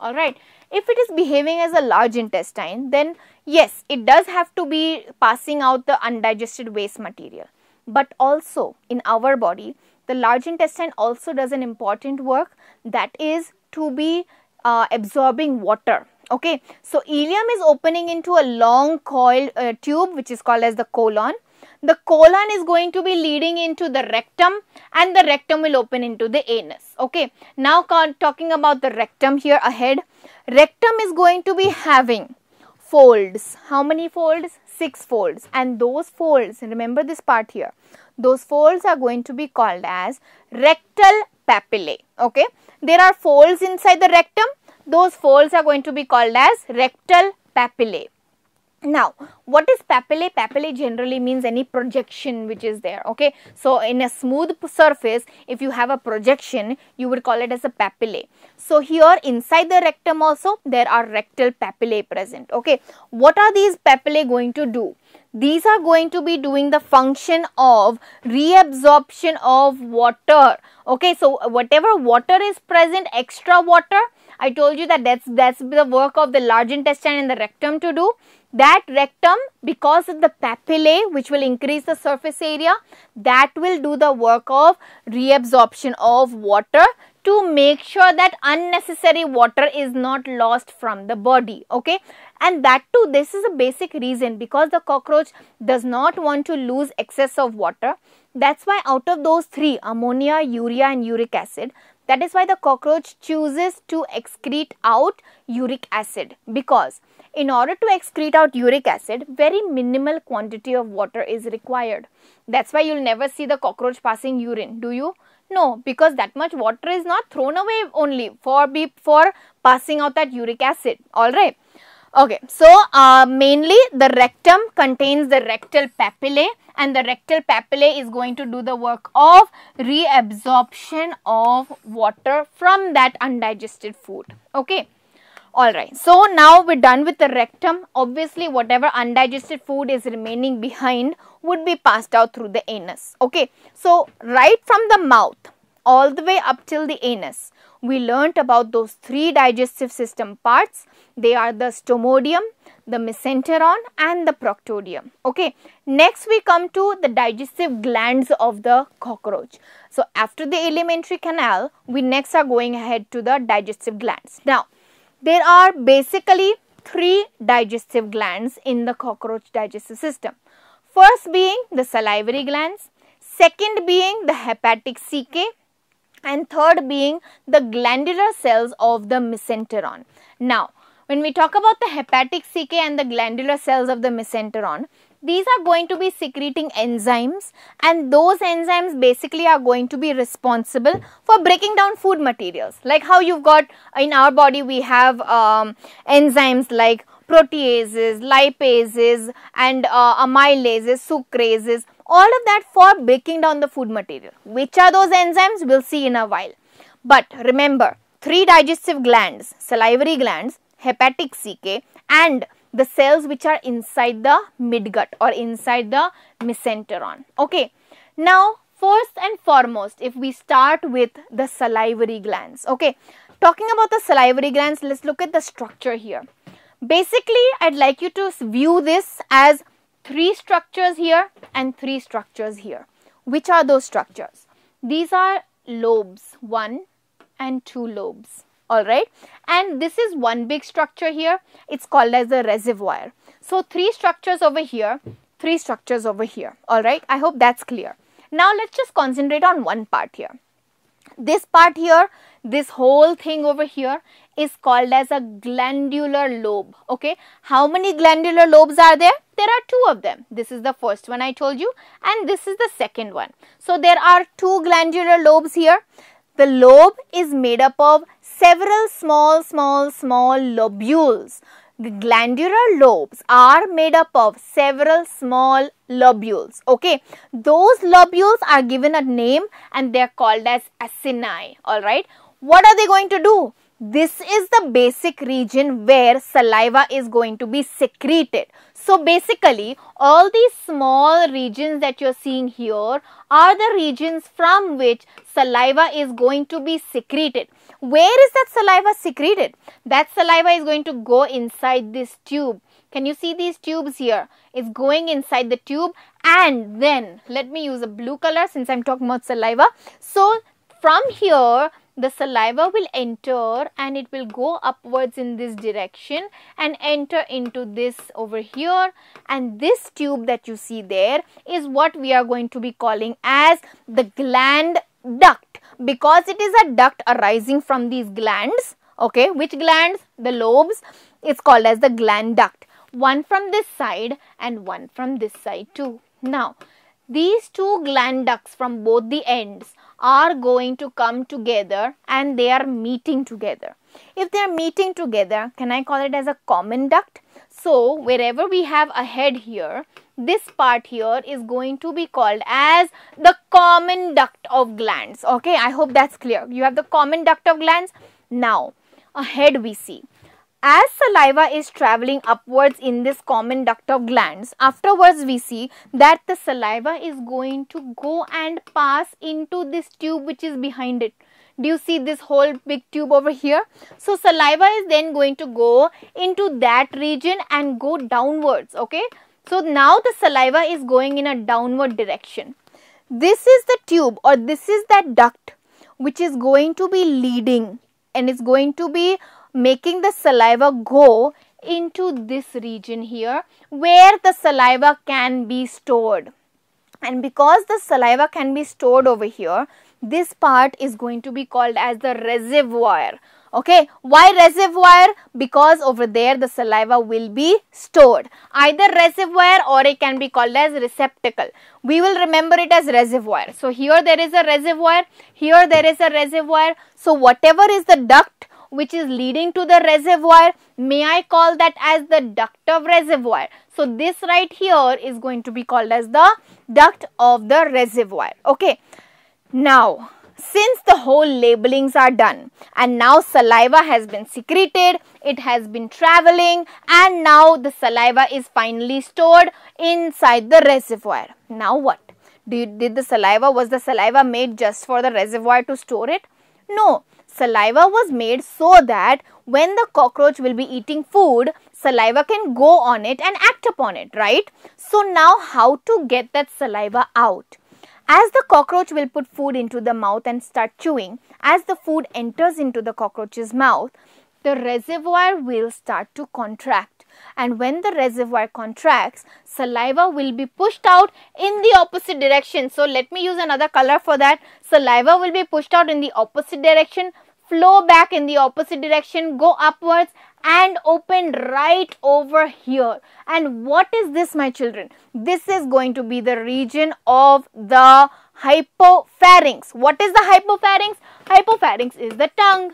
Alright, if it is behaving as a large intestine, then yes, it does have to be passing out the undigested waste material. But also in our body, the large intestine also does an important work that is to be uh, absorbing water. Okay, so ileum is opening into a long coiled uh, tube which is called as the colon. The colon is going to be leading into the rectum and the rectum will open into the anus. Okay, now talking about the rectum here ahead rectum is going to be having folds. How many folds? Six folds. And those folds, remember this part here, those folds are going to be called as rectal papillae. Okay. There are folds inside the rectum. Those folds are going to be called as rectal papillae. Now, what is papillae? Papillae generally means any projection which is there, okay. So, in a smooth surface, if you have a projection, you would call it as a papillae. So, here inside the rectum also, there are rectal papillae present, okay. What are these papillae going to do? These are going to be doing the function of reabsorption of water, okay. So, whatever water is present, extra water, I told you that that's, that's the work of the large intestine and the rectum to do that rectum because of the papillae which will increase the surface area that will do the work of reabsorption of water to make sure that unnecessary water is not lost from the body okay and that too this is a basic reason because the cockroach does not want to lose excess of water that's why out of those three ammonia urea and uric acid that is why the cockroach chooses to excrete out uric acid because in order to excrete out uric acid, very minimal quantity of water is required. That's why you'll never see the cockroach passing urine, do you? No, because that much water is not thrown away only for be for passing out that uric acid. All right. Okay, so uh, mainly the rectum contains the rectal papillae and the rectal papillae is going to do the work of reabsorption of water from that undigested food. Okay. Alright, so now we're done with the rectum. Obviously, whatever undigested food is remaining behind would be passed out through the anus. Okay, so right from the mouth all the way up till the anus, we learnt about those three digestive system parts. They are the stomodeum, the mesenteron and the proctodeum. Okay, next we come to the digestive glands of the cockroach. So, after the alimentary canal, we next are going ahead to the digestive glands. Now, there are basically three digestive glands in the cockroach digestive system. First being the salivary glands, second being the hepatic caecae and third being the glandular cells of the mesenteron. Now, when we talk about the hepatic caecae and the glandular cells of the mesenteron, these are going to be secreting enzymes and those enzymes basically are going to be responsible for breaking down food materials like how you've got in our body we have um, enzymes like proteases, lipases and uh, amylases, sucrases all of that for breaking down the food material. Which are those enzymes? We'll see in a while. But remember, three digestive glands, salivary glands, hepatic caecae and the cells which are inside the midgut or inside the mesenteron. Okay. Now, first and foremost, if we start with the salivary glands. Okay. Talking about the salivary glands, let's look at the structure here. Basically, I'd like you to view this as three structures here and three structures here. Which are those structures? These are lobes, one and two lobes all right. And this is one big structure here. It's called as the reservoir. So three structures over here three structures over here. All right. I hope that's clear. Now let's just concentrate on one part here. This part here this whole thing over here is called as a glandular lobe. Okay. How many glandular lobes are there? There are two of them. This is the first one i told you and this is the second one. So there are two glandular lobes here. The lobe is made up of several small small small lobules the glandular lobes are made up of several small lobules okay those lobules are given a name and they are called as acini all right what are they going to do? This is the basic region where saliva is going to be secreted. So basically all these small regions that you're seeing here are the regions from which saliva is going to be secreted. Where is that saliva secreted? That saliva is going to go inside this tube. Can you see these tubes here? It's going inside the tube and then let me use a blue color since I'm talking about saliva. So from here the saliva will enter and it will go upwards in this direction and enter into this over here. And this tube that you see there is what we are going to be calling as the gland duct. Because it is a duct arising from these glands okay which glands? The lobes. It's called as the gland duct. One from this side and one from this side too. Now these two gland ducts from both the ends are going to come together and they are meeting together. If they are meeting together, can I call it as a common duct? So, wherever we have a head here, this part here is going to be called as the common duct of glands. Okay, I hope that's clear. You have the common duct of glands. Now, a head we see as saliva is traveling upwards in this common duct of glands, afterwards we see that the saliva is going to go and pass into this tube which is behind it. Do you see this whole big tube over here? So, saliva is then going to go into that region and go downwards, okay? So, now the saliva is going in a downward direction. This is the tube or this is that duct which is going to be leading and is going to be making the saliva go into this region here where the saliva can be stored. And because the saliva can be stored over here, this part is going to be called as the reservoir. Okay, why reservoir? Because over there the saliva will be stored. Either reservoir or it can be called as receptacle. We will remember it as reservoir. So here there is a reservoir, here there is a reservoir. So whatever is the duct which is leading to the reservoir may I call that as the duct of reservoir. So this right here is going to be called as the duct of the reservoir. Okay. Now since the whole labelings are done and now saliva has been secreted, it has been traveling and now the saliva is finally stored inside the reservoir. Now what? Did, did the saliva, was the saliva made just for the reservoir to store it? No, Saliva was made so that when the cockroach will be eating food, saliva can go on it and act upon it, right? So now how to get that saliva out? As the cockroach will put food into the mouth and start chewing, as the food enters into the cockroach's mouth, the reservoir will start to contract. And when the reservoir contracts, saliva will be pushed out in the opposite direction. So let me use another color for that. Saliva will be pushed out in the opposite direction, flow back in the opposite direction, go upwards and open right over here. And what is this my children? This is going to be the region of the hypopharynx. What is the hypopharynx? Hypopharynx is the tongue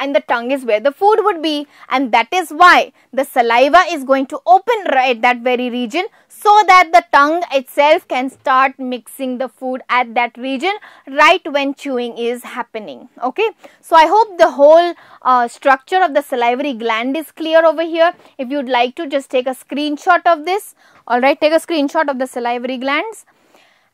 and the tongue is where the food would be. And that is why the saliva is going to open right that very region so that the tongue itself can start mixing the food at that region right when chewing is happening. Okay? So i hope the whole uh, structure of the salivary gland is clear over here. If you'd like to just take a screenshot of this. All right take a screenshot of the salivary glands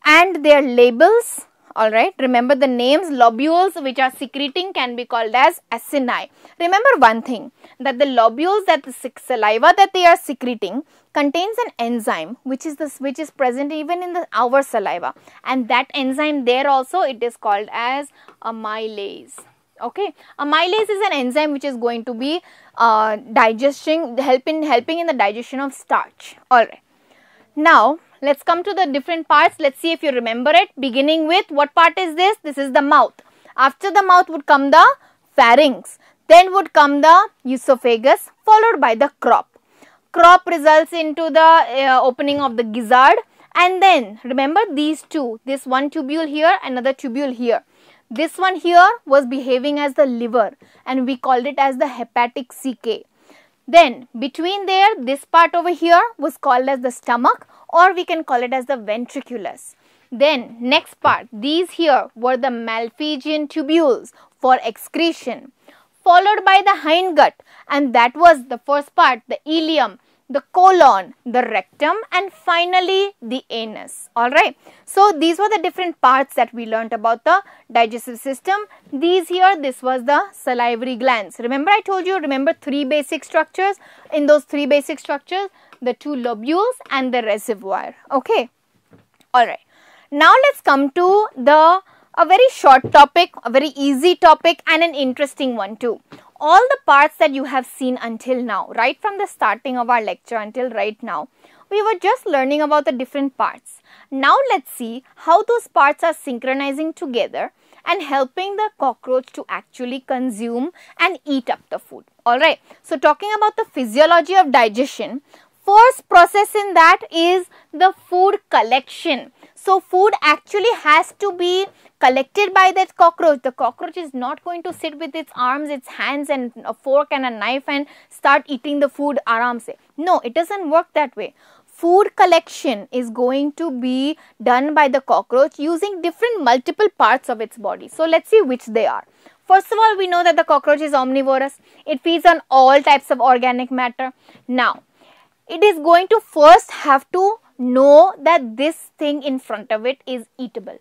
and their labels Alright, remember the names lobules which are secreting can be called as acini. Remember one thing that the lobules that the saliva that they are secreting contains an enzyme which is this which is present even in the our saliva. And that enzyme there also it is called as amylase. Okay. Amylase is an enzyme which is going to be uh, digesting helping helping in the digestion of starch. All right. Now let's come to the different parts. Let's see if you remember it. Beginning with what part is this? This is the mouth. After the mouth would come the pharynx. Then would come the esophagus followed by the crop. Crop results into the uh, opening of the gizzard and then remember these two. This one tubule here, another tubule here. This one here was behaving as the liver and we called it as the hepatic caeca. Then between there, this part over here was called as the stomach or we can call it as the ventriculus. Then next part, these here were the Malpighian tubules for excretion followed by the hindgut and that was the first part, the ileum the colon, the rectum and finally the anus. Alright. So these were the different parts that we learnt about the digestive system. These here, this was the salivary glands. Remember I told you, remember three basic structures. In those three basic structures, the two lobules and the reservoir. Okay. Alright. Now let's come to the a very short topic, a very easy topic and an interesting one too all the parts that you have seen until now, right from the starting of our lecture until right now, we were just learning about the different parts. Now let's see how those parts are synchronizing together and helping the cockroach to actually consume and eat up the food. Alright, so talking about the physiology of digestion, first process in that is the food collection. So food actually has to be collected by that cockroach. The cockroach is not going to sit with its arms, its hands and a fork and a knife and start eating the food aram se. No, it doesn't work that way. Food collection is going to be done by the cockroach using different multiple parts of its body. So let's see which they are. First of all, we know that the cockroach is omnivorous. It feeds on all types of organic matter. Now, it is going to first have to know that this thing in front of it is eatable.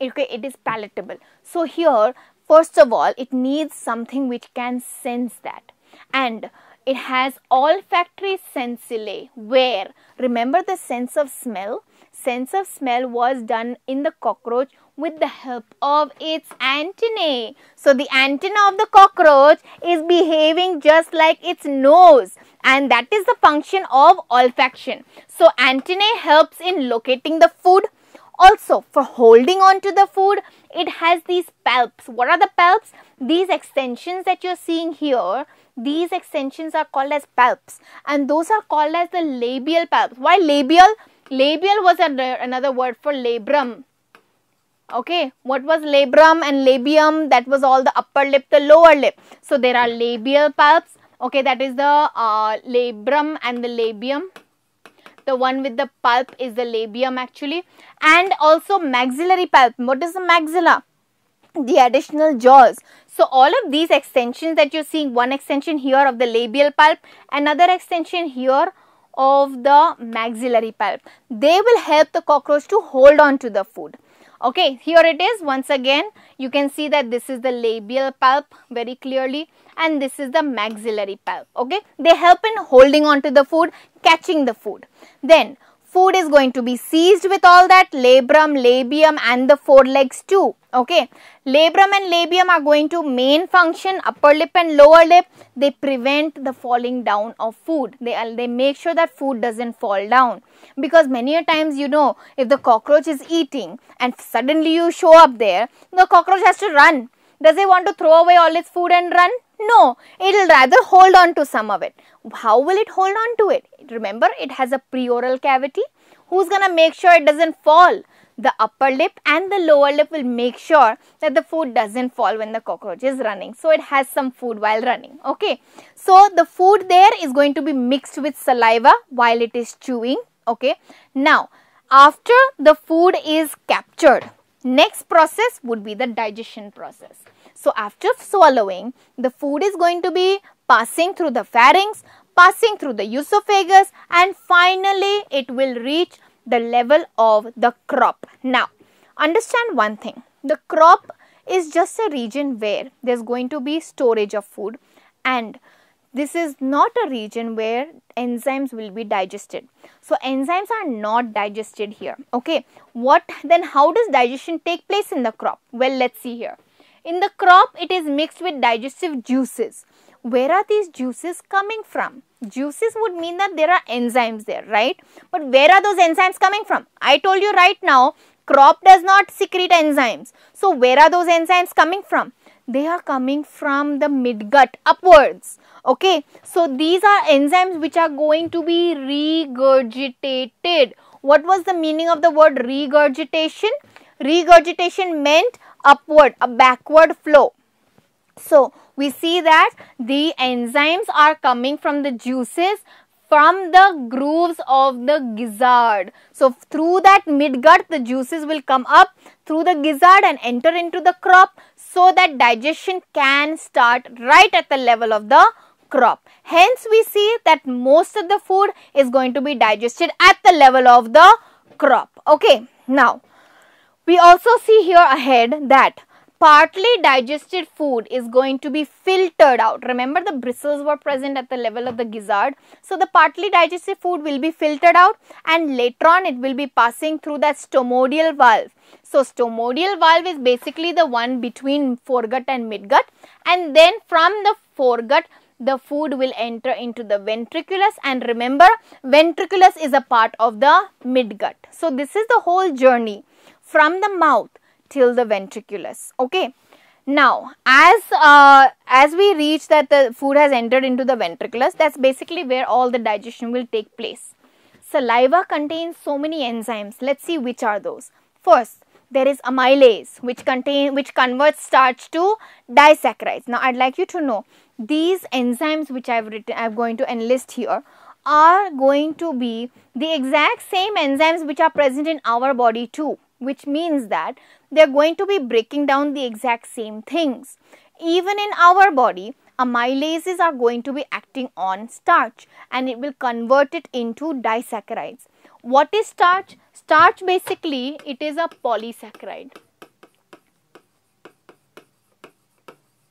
Okay it is palatable. So here first of all it needs something which can sense that. And it has olfactory sensillae where remember the sense of smell? Sense of smell was done in the cockroach with the help of its antennae. So the antenna of the cockroach is behaving just like its nose and that is the function of olfaction. So antennae helps in locating the food, also, for holding on to the food, it has these palps. What are the palps? These extensions that you're seeing here, these extensions are called as palps and those are called as the labial palps. Why labial? Labial was another word for labrum. Okay, what was labrum and labium? That was all the upper lip, the lower lip. So, there are labial palps. Okay, that is the uh, labrum and the labium the one with the palp is the labium actually and also maxillary palp. What is the maxilla? The additional jaws. So all of these extensions that you're seeing, one extension here of the labial palp, another extension here of the maxillary palp. They will help the cockroach to hold on to the food. Okay, here it is once again you can see that this is the labial palp very clearly and this is the maxillary palp. Okay, they help in holding on to the food, catching the food. Then food is going to be seized with all that labrum, labium and the forelegs too. Okay, labrum and labium are going to main function upper lip and lower lip. They prevent the falling down of food. They, they make sure that food doesn't fall down. Because many times you know if the cockroach is eating and suddenly you show up there, the cockroach has to run. Does it want to throw away all its food and run? No, it will rather hold on to some of it. How will it hold on to it? Remember, it has a preoral cavity. Who's going to make sure it doesn't fall? The upper lip and the lower lip will make sure that the food doesn't fall when the cockroach is running. So, it has some food while running. Okay. So, the food there is going to be mixed with saliva while it is chewing. Okay. Now, after the food is captured, next process would be the digestion process. So after swallowing, the food is going to be passing through the pharynx, passing through the esophagus and finally it will reach the level of the crop. Now, understand one thing. The crop is just a region where there's going to be storage of food and this is not a region where enzymes will be digested. So enzymes are not digested here. Okay. What then how does digestion take place in the crop? Well, let's see here. In the crop, it is mixed with digestive juices. Where are these juices coming from? Juices would mean that there are enzymes there, right? But where are those enzymes coming from? I told you right now, crop does not secrete enzymes. So where are those enzymes coming from? They are coming from the midgut upwards. Okay, so these are enzymes which are going to be regurgitated. What was the meaning of the word regurgitation? Regurgitation meant upward, a backward flow. So, we see that the enzymes are coming from the juices from the grooves of the gizzard. So, through that midgut, the juices will come up through the gizzard and enter into the crop so that digestion can start right at the level of the crop. Hence, we see that most of the food is going to be digested at the level of the crop. Okay, now we also see here ahead that partly digested food is going to be filtered out. Remember the bristles were present at the level of the gizzard. So the partly digested food will be filtered out and later on it will be passing through that stomodeal valve. So stomodeal valve is basically the one between foregut and midgut and then from the foregut the food will enter into the ventriculus and remember ventriculus is a part of the midgut. So this is the whole journey from the mouth till the ventriculus. Okay. Now, as uh, as we reach that the food has entered into the ventriculus, that's basically where all the digestion will take place. Saliva contains so many enzymes. Let's see which are those. First, there is amylase, which contain which converts starch to disaccharides. Now, I'd like you to know these enzymes which I've written, I'm going to enlist here, are going to be the exact same enzymes which are present in our body too which means that they are going to be breaking down the exact same things. Even in our body, amylases are going to be acting on starch and it will convert it into disaccharides. What is starch? Starch basically it is a polysaccharide.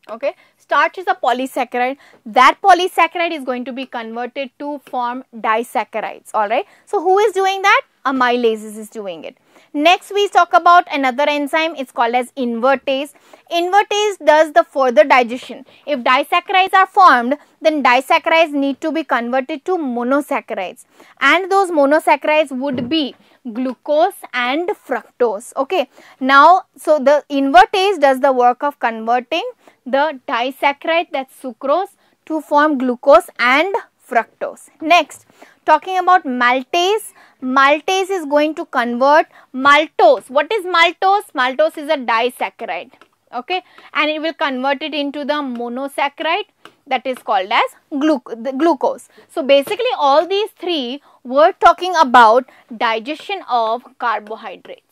Okay, starch is a polysaccharide. That polysaccharide is going to be converted to form disaccharides. Alright, so who is doing that? Amylases is doing it. Next we talk about another enzyme it's called as invertase. Invertase does the further digestion. If disaccharides are formed then disaccharides need to be converted to monosaccharides and those monosaccharides would be glucose and fructose okay now so the invertase does the work of converting the disaccharide that's sucrose to form glucose and fructose next talking about maltase maltase is going to convert maltose. What is maltose? Maltose is a disaccharide. Okay. And it will convert it into the monosaccharide that is called as glu glucose. So basically all these three were talking about digestion of carbohydrates.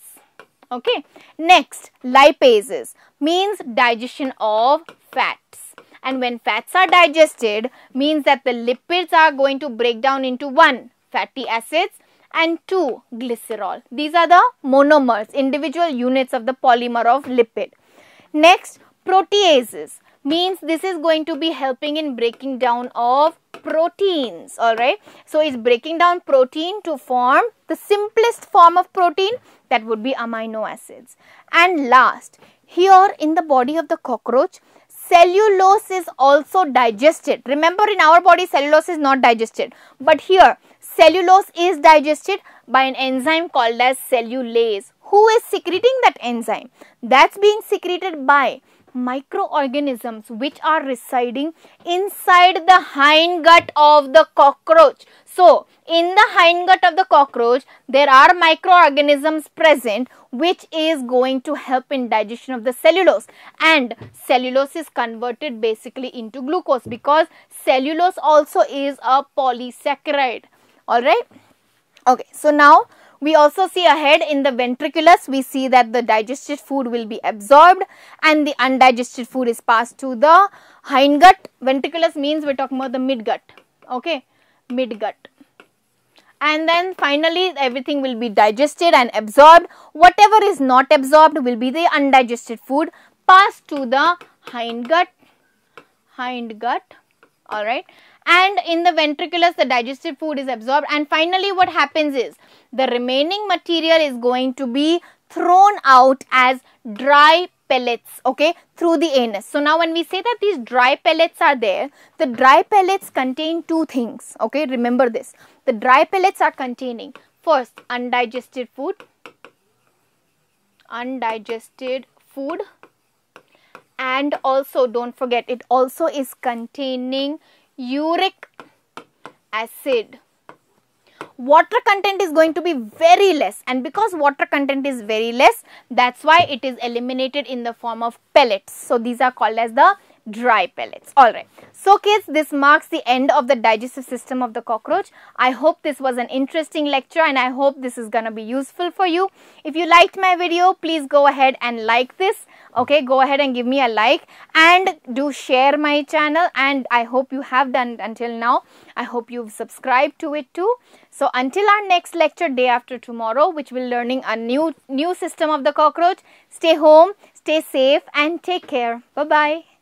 Okay. Next, lipases means digestion of fats. And when fats are digested means that the lipids are going to break down into one fatty acids and 2 glycerol. These are the monomers, individual units of the polymer of lipid. Next, proteases means this is going to be helping in breaking down of proteins alright so it's breaking down protein to form the simplest form of protein that would be amino acids and last here in the body of the cockroach cellulose is also digested remember in our body cellulose is not digested but here Cellulose is digested by an enzyme called as cellulase. Who is secreting that enzyme? That's being secreted by microorganisms which are residing inside the hindgut of the cockroach. So, in the hindgut of the cockroach, there are microorganisms present which is going to help in digestion of the cellulose. And cellulose is converted basically into glucose because cellulose also is a polysaccharide. All right okay so now we also see ahead in the ventriculus we see that the digested food will be absorbed and the undigested food is passed to the hindgut. Ventriculus means we're talking about the midgut. Okay midgut. And then finally everything will be digested and absorbed. Whatever is not absorbed will be the undigested food passed to the hindgut hindgut all right and in the ventriculus the digestive food is absorbed. And finally what happens is the remaining material is going to be thrown out as dry pellets okay through the anus. So now when we say that these dry pellets are there the dry pellets contain two things okay remember this. The dry pellets are containing first undigested food undigested food and also don't forget it also is containing uric acid water content is going to be very less. And because water content is very less that's why it is eliminated in the form of pellets. So these are called as the dry pellets. Alright so kids this marks the end of the digestive system of the cockroach. I hope this was an interesting lecture and i hope this is gonna be useful for you. If you liked my video please go ahead and like this okay go ahead and give me a like and do share my channel and i hope you have done until now. I hope you've subscribed to it too. So until our next lecture day after tomorrow which will learning a new new system of the cockroach stay home stay safe and take care. Bye bye